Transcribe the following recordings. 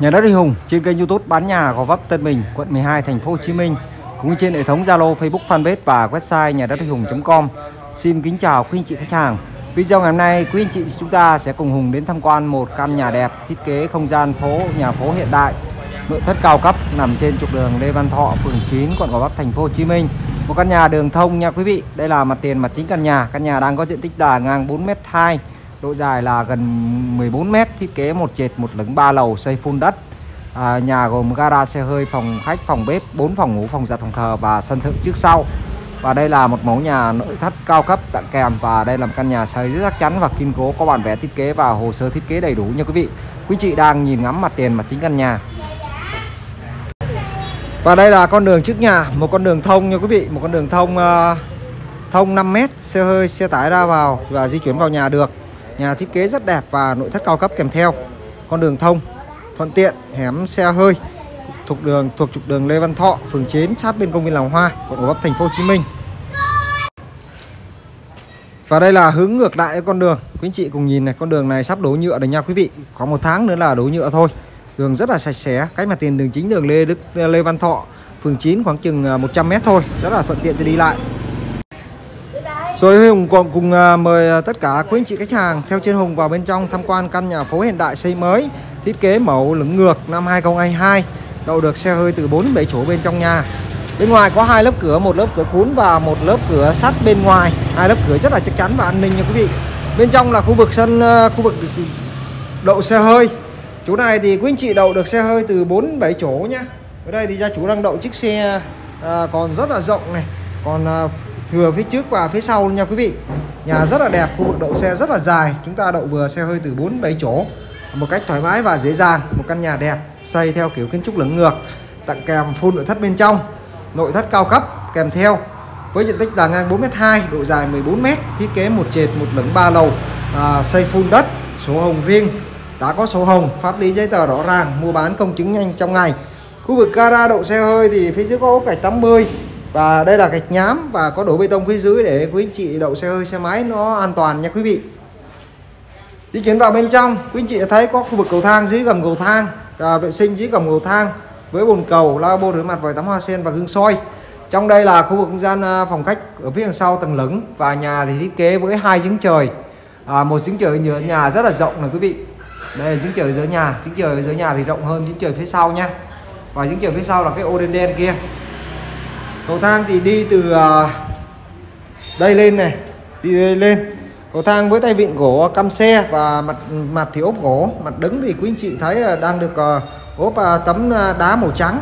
Nhà đất Huy Hùng trên kênh YouTube bán nhà Gò Vấp Tân Bình, quận 12, thành phố Hồ Chí Minh cũng trên hệ thống Zalo, Facebook Fanpage và website nhà đất hùng.com. Xin kính chào quý anh chị khách hàng. Video ngày hôm nay quý anh chị chúng ta sẽ cùng Hùng đến tham quan một căn nhà đẹp thiết kế không gian phố nhà phố hiện đại, nội thất cao cấp nằm trên trục đường Lê Văn Thọ, phường 9, quận Gò Vấp, thành phố Hồ Chí Minh. Một căn nhà đường thông nha quý vị. Đây là mặt tiền mặt chính căn nhà. Căn nhà đang có diện tích là ngang 4m2 độ dài là gần 14 m thiết kế một trệt một lửng ba lầu xây full đất. À, nhà gồm gara xe hơi phòng khách phòng bếp 4 phòng ngủ phòng giặt phòng thờ và sân thượng trước sau. Và đây là một mẫu nhà nội thất cao cấp tặng kèm và đây là một căn nhà xây rất chắc chắn và kiên cố có bản vẽ thiết kế và hồ sơ thiết kế đầy đủ nha quý vị. Quý chị đang nhìn ngắm mặt tiền mặt chính căn nhà. Và đây là con đường trước nhà một con đường thông nha quý vị một con đường thông uh, thông 5 m xe hơi xe tải ra vào và di chuyển vào nhà được. Nhà thiết kế rất đẹp và nội thất cao cấp kèm theo. Con đường thông, thuận tiện, hẻm xe hơi thuộc đường thuộc trục đường Lê Văn Thọ, phường 9 sát bên công viên Làng Hoa, quận Gò Vấp, thành phố Hồ Chí Minh. Và đây là hướng ngược lại con đường. Quý anh chị cùng nhìn này, con đường này sắp đổ nhựa rồi nha quý vị. Có một tháng nữa là đổ nhựa thôi. Đường rất là sạch sẽ, cách mặt tiền đường chính đường Lê Đức Lê Văn Thọ, phường 9 khoảng chừng à, 100 m thôi, rất là thuận tiện cho đi lại. Rồi Hùng cùng, cùng mời à, tất cả quý anh chị khách hàng theo trên Hùng vào bên trong tham quan căn nhà phố hiện đại xây mới thiết kế mẫu lửng ngược năm 2022 đậu được xe hơi từ 4 7 chỗ bên trong nhà. Bên ngoài có hai lớp cửa một lớp cửa cuốn và một lớp cửa sắt bên ngoài. Hai lớp cửa rất là chắc chắn và an ninh nha quý vị. Bên trong là khu vực sân à, khu vực đậu xe hơi. Chỗ này thì quý anh chị đậu được xe hơi từ 4 7 chỗ nhá. Ở đây thì gia chủ đang đậu chiếc xe à, còn rất là rộng này. Còn à, thừa phía trước và phía sau nha quý vị. Nhà rất là đẹp khu vực đậu xe rất là dài. Chúng ta đậu vừa xe hơi từ 4 7 chỗ. Một cách thoải mái và dễ dàng một căn nhà đẹp xây theo kiểu kiến trúc lửng ngược tặng kèm full nội thất bên trong nội thất cao cấp kèm theo. Với diện tích là ngang 4m2 độ dài 14m thiết kế một trệt một lửng ba lầu à, xây full đất số hồng riêng. Đã có số hồng pháp lý giấy tờ rõ ràng mua bán công chứng nhanh trong ngày. Khu vực gara đậu xe hơi thì phía dưới có ốp gạch 80 và đây là gạch nhám và có đổ bê tông phía dưới để quý anh chị đậu xe hơi xe máy nó an toàn nha quý vị. Di chuyển vào bên trong quý anh chị thấy có khu vực cầu thang dưới gầm cầu thang à, vệ sinh dưới gầm cầu thang với bồn cầu lavabo rửa mặt vòi tắm hoa sen và gương soi. Trong đây là khu vực không gian à, phòng khách ở phía đằng sau tầng lửng và nhà thì thiết kế với hai giếng trời. À, một giếng trời nhựa nhà rất là rộng này quý vị. Đây là giếng trời dưới nhà giếng trời dưới nhà thì rộng hơn giếng trời phía sau nha. Và giếng trời phía sau là cái ô đen đen kia cầu thang thì đi từ à, đây lên này, đi đây lên. Cầu thang với tay vịn gỗ, căm xe và mặt mặt thì ốp gỗ. Mặt đứng thì quý anh chị thấy đang được à, ốp à, tấm đá màu trắng.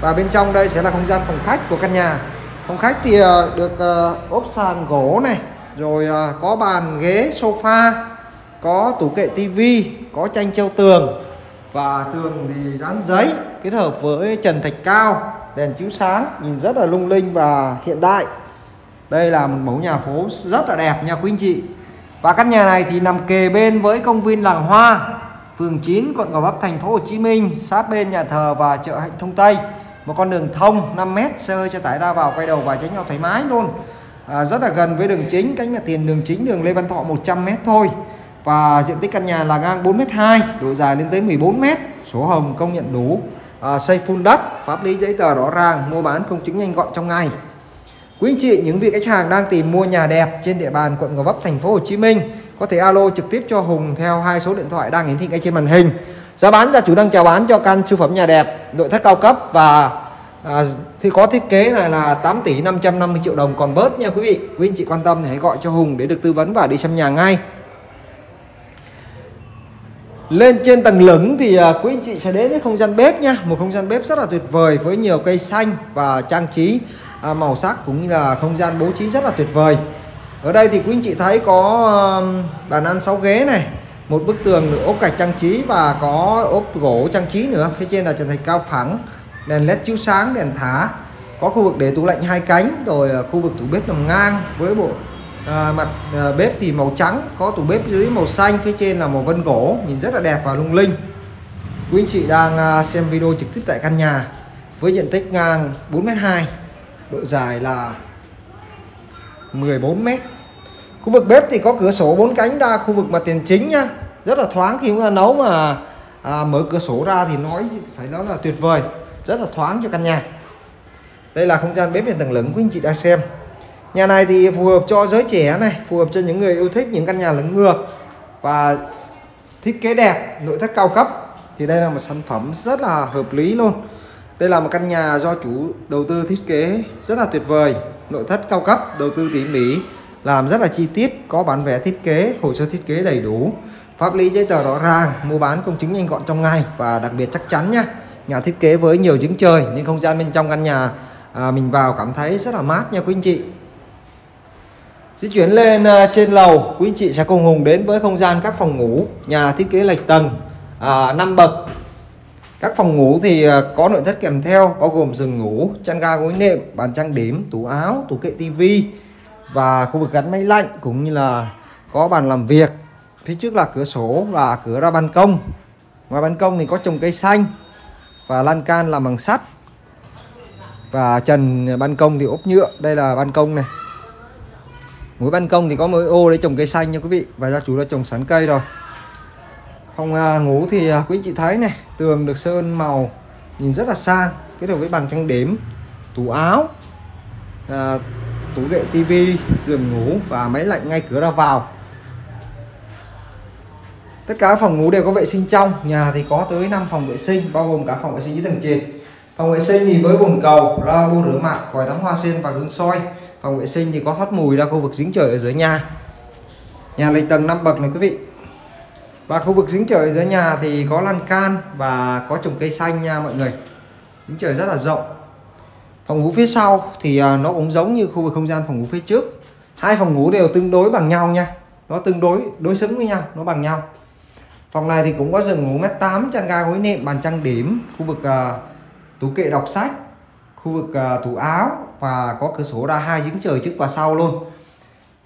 Và bên trong đây sẽ là không gian phòng khách của căn nhà. Phòng khách thì được ốp sàn gỗ này, rồi có bàn ghế, sofa, có tủ kệ tivi có tranh treo tường. Và tường thì dán giấy kết hợp với trần thạch cao đèn chiếu sáng nhìn rất là lung linh và hiện đại. Đây là một mẫu nhà phố rất là đẹp nha quý anh chị. Và căn nhà này thì nằm kề bên với công viên làng hoa phường 9 quận Gò Vấp thành phố Hồ Chí Minh sát bên nhà thờ và chợ Hạnh Thông Tây. Một con đường thông 5m xe hơi cho tải ra vào quay đầu và tránh nhau thoải mái luôn. À, rất là gần với đường chính cánh mặt tiền đường chính đường Lê Văn Thọ 100m thôi. Và diện tích căn nhà là ngang 4m2 độ dài lên tới 14m số hồng công nhận đủ à, xây full đất pháp lý giấy tờ rõ ràng mua bán công chứng nhanh gọn trong ngày. Quý anh chị những vị khách hàng đang tìm mua nhà đẹp trên địa bàn quận Gò Vấp thành phố Hồ Chí Minh có thể alo trực tiếp cho Hùng theo hai số điện thoại đang hiển thị ngay trên màn hình. Giá bán gia chủ đang chào bán cho căn siêu phẩm nhà đẹp nội thất cao cấp và à, thì có thiết kế này là 8 tỷ 550 triệu đồng còn bớt nha quý vị. Quý anh chị quan tâm thì hãy gọi cho Hùng để được tư vấn và đi xem nhà ngay lên trên tầng lửng thì à, quý anh chị sẽ đến với không gian bếp nha. Một không gian bếp rất là tuyệt vời với nhiều cây xanh và trang trí à, màu sắc cũng như là không gian bố trí rất là tuyệt vời. Ở đây thì quý anh chị thấy có bàn ăn 6 ghế này Một bức tường được ốp gạch trang trí và có ốp gỗ trang trí nữa. Phía trên là trần thạch cao phẳng Đèn led chiếu sáng, đèn thả. Có khu vực để tủ lạnh hai cánh Rồi à, khu vực tủ bếp nằm ngang với bộ à, mặt à, bếp thì màu trắng có tủ bếp dưới màu xanh phía trên là màu vân gỗ nhìn rất là đẹp và lung linh. Quý anh chị đang à, xem video trực tiếp tại căn nhà với diện tích ngang 4m2 độ dài là 14m khu vực bếp thì có cửa sổ bốn cánh ra khu vực mặt tiền chính nhá. Rất là thoáng khi chúng ta nấu mà à, mở cửa sổ ra thì nói phải nói là tuyệt vời rất là thoáng cho căn nhà. Đây là không gian bếp trên tầng lửng quý anh chị đang xem nhà này thì phù hợp cho giới trẻ này phù hợp cho những người yêu thích những căn nhà lấn ngược và thiết kế đẹp nội thất cao cấp. Thì đây là một sản phẩm rất là hợp lý luôn. Đây là một căn nhà do chủ đầu tư thiết kế rất là tuyệt vời. Nội thất cao cấp đầu tư tỉ mỉ làm rất là chi tiết có bản vẽ thiết kế hồ sơ thiết kế đầy đủ. Pháp lý giấy tờ rõ ràng mua bán công chứng nhanh gọn trong ngày và đặc biệt chắc chắn nhá nhà thiết kế với nhiều giếng trời nên không gian bên trong căn nhà à, mình vào cảm thấy rất là mát nha quý anh chị di chuyển lên à, trên lầu. Quý anh chị sẽ cùng hùng đến với không gian các phòng ngủ nhà thiết kế lệch tầng à, 5 bậc. Các phòng ngủ thì à, có nội thất kèm theo bao gồm giường ngủ chăn ga gối nệm bàn trang điểm tủ áo tủ kệ tivi và khu vực gắn máy lạnh cũng như là có bàn làm việc. Phía trước là cửa sổ và cửa ra ban công. Ngoài ban công thì có trồng cây xanh và lan can làm bằng sắt. Và trần à, ban công thì ốp nhựa. Đây là ban công này mỗi ban công thì có mỗi ô để trồng cây xanh nha quý vị. Và gia chủ đã trồng sẵn cây rồi. Phòng à, ngủ thì à, quý anh chị thấy này tường được sơn màu nhìn rất là sang. Kết hợp với bàn trang điểm tủ áo à, tủ gậy tivi giường ngủ và máy lạnh ngay cửa ra vào. Tất cả phòng ngủ đều có vệ sinh trong. Nhà thì có tới 5 phòng vệ sinh bao gồm cả phòng vệ sinh dưới tầng trệt. Phòng vệ sinh thì với bồn cầu lavabo rửa mặt vòi tắm hoa sen và gương soi phòng vệ sinh thì có thoát mùi ra khu vực giếng trời ở dưới nhà. Nhà lấy tầng 5 bậc này quý vị. Và khu vực giếng trời dưới nhà thì có lan can và có trồng cây xanh nha mọi người. Giếng trời rất là rộng. Phòng ngủ phía sau thì à, nó cũng giống như khu vực không gian phòng ngủ phía trước. Hai phòng ngủ đều tương đối bằng nhau nha. Nó tương đối đối xứng với nhau nó bằng nhau. Phòng này thì cũng có giường ngủ mét 8 chăn ga gối nệm bàn trang điểm khu vực uh, tủ kệ đọc sách khu vực uh, tủ áo và có cửa sổ ra hai giếng trời trước và sau luôn.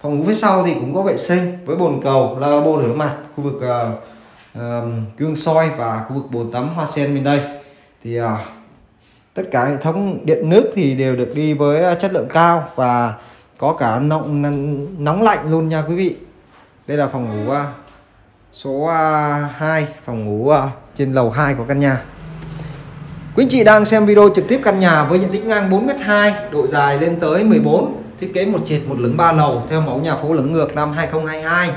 Phòng ngủ phía sau thì cũng có vệ sinh với bồn cầu lavabo rửa mặt khu vực uh, uh, gương soi và khu vực bồn tắm hoa sen bên đây. Thì uh, tất cả hệ thống điện nước thì đều được đi với ờ, chất lượng cao và có cả nóng nóng lạnh luôn nha quý vị. Đây là phòng ngủ uh, số 2 phòng ngủ trên lầu 2 của căn nhà. Quý anh chị đang xem video trực tiếp căn nhà với diện tích ngang 4m2 độ dài lên tới 14 thiết kế một trệt một lửng ba lầu theo mẫu nhà phố lửng ngược năm 2022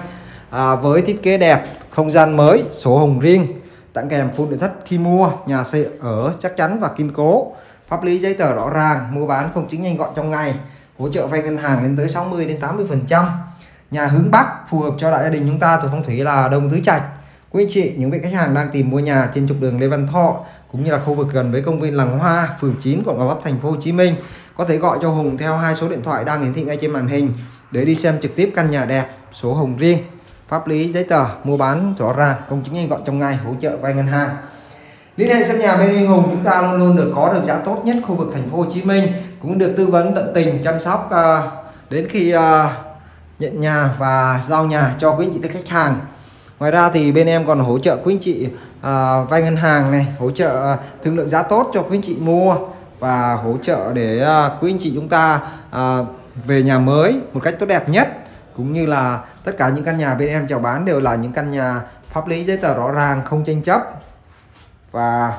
à, với thiết kế đẹp không gian mới sổ hồng riêng tặng kèm full nội thất khi mua nhà xây ở chắc chắn và kiên cố. Pháp lý giấy tờ rõ ràng mua bán không chính nhanh gọn trong ngày hỗ trợ vay ngân hàng lên tới 60 đến 80%. nhà hướng Bắc phù hợp cho đại gia đình chúng ta thuộc phong thủy là Đông Tứ Trạch quý anh chị những vị khách hàng đang tìm mua nhà trên trục đường Lê Văn Thọ cũng như là khu vực gần với công viên Làng Hoa phường 9 quận Gò Vấp thành phố Hồ Chí Minh có thể gọi cho Hùng theo hai số điện thoại đang hiển thị ngay trên màn hình để đi xem trực tiếp căn nhà đẹp số hồng riêng. Pháp lý giấy tờ mua bán rõ ràng công chứng nhanh gọn trong ngày hỗ trợ vay ngân hàng. Liên hệ xem nhà bên Huy Hùng chúng ta luôn luôn được có được giá tốt nhất khu vực thành phố Hồ Chí Minh cũng được tư vấn tận tình chăm sóc uh, đến khi uh, nhận nhà và giao nhà cho quý anh chị khách hàng ngoài ra thì bên em còn hỗ trợ quý anh chị à, vay ngân hàng này hỗ trợ à, thương lượng giá tốt cho quý anh chị mua và hỗ trợ để à, quý anh chị chúng ta à, về nhà mới một cách tốt đẹp nhất. Cũng như là tất cả những căn nhà bên em chào bán đều là những căn nhà pháp lý giấy tờ rõ ràng không tranh chấp. Và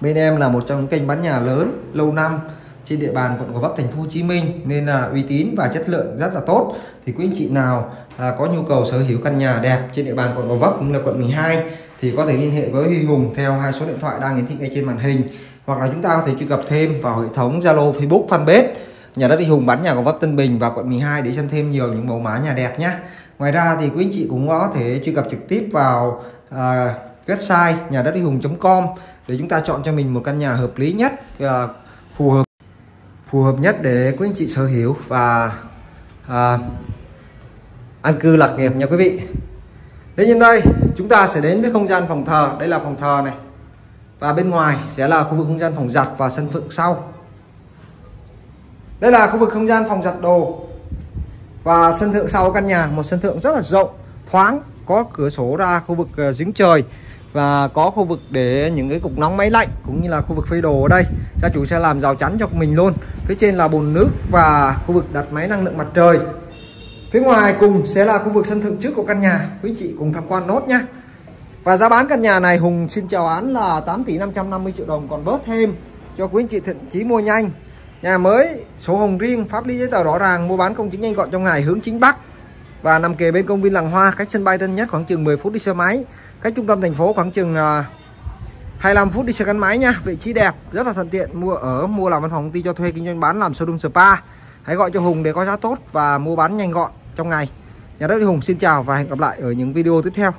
bên em là một trong những kênh bán nhà lớn lâu năm trên địa bàn quận Gò Vấp thành phố Hồ Chí Minh nên là uy tín và chất lượng rất là tốt. Thì quý anh chị nào à, có nhu cầu sở hữu căn nhà đẹp trên địa bàn quận Gò Vấp cũng là quận 12 thì có thể liên hệ với Huy Hùng theo hai số điện thoại đang hiển thị ngay trên màn hình. Hoặc là chúng ta có thể truy cập thêm vào hệ thống Zalo Facebook fanpage nhà đất Huy Hùng bán nhà Gò Vấp Tân Bình và quận 12 để xem thêm nhiều những mẫu mã nhà đẹp nhé. Ngoài ra thì quý anh chị cũng có thể truy cập trực tiếp vào à, website nhà đất hùng.com để chúng ta chọn cho mình một căn nhà hợp lý nhất à, phù hợp phù hợp nhất để quý anh chị sở hữu và à, an cư lạc nghiệp nha quý vị. Đến nhân đây chúng ta sẽ đến với không gian phòng thờ. Đây là phòng thờ này. Và bên ngoài sẽ là khu vực không gian phòng giặt và sân thượng sau. Đây là khu vực không gian phòng giặt đồ. Và sân thượng sau căn nhà một sân thượng rất là rộng thoáng có cửa sổ ra khu vực ờ, giếng trời và có khu vực để những cái cục nóng máy lạnh cũng như là khu vực phơi đồ ở đây. Gia chủ sẽ làm rào chắn cho mình luôn. Phía trên là bồn nước và khu vực đặt máy năng lượng mặt trời. Phía ngoài cùng sẽ là khu vực sân thượng trước của căn nhà. Quý chị cùng tham quan nốt nhé Và giá bán căn nhà này Hùng xin chào án là 8 tỷ 550 triệu đồng. Còn bớt thêm cho quý anh chị thậm chí mua nhanh. Nhà mới, số hồng riêng, pháp lý giấy tờ rõ ràng, mua bán công chứng nhanh gọn trong ngày hướng chính bắc. Và nằm kề bên công viên Làng Hoa, cách sân bay Tân Nhất khoảng chừng 10 phút đi xe máy, cách trung tâm thành phố khoảng chừng à, 25 phút đi xe gắn máy nha. Vị trí đẹp, rất là thuận tiện mua ở, mua làm văn phòng công ty cho thuê kinh doanh bán làm showroom spa. Hãy gọi cho Hùng để có giá tốt và mua bán nhanh gọn trong ngày. Nhà đất Hùng xin chào và hẹn gặp lại ở những video tiếp theo.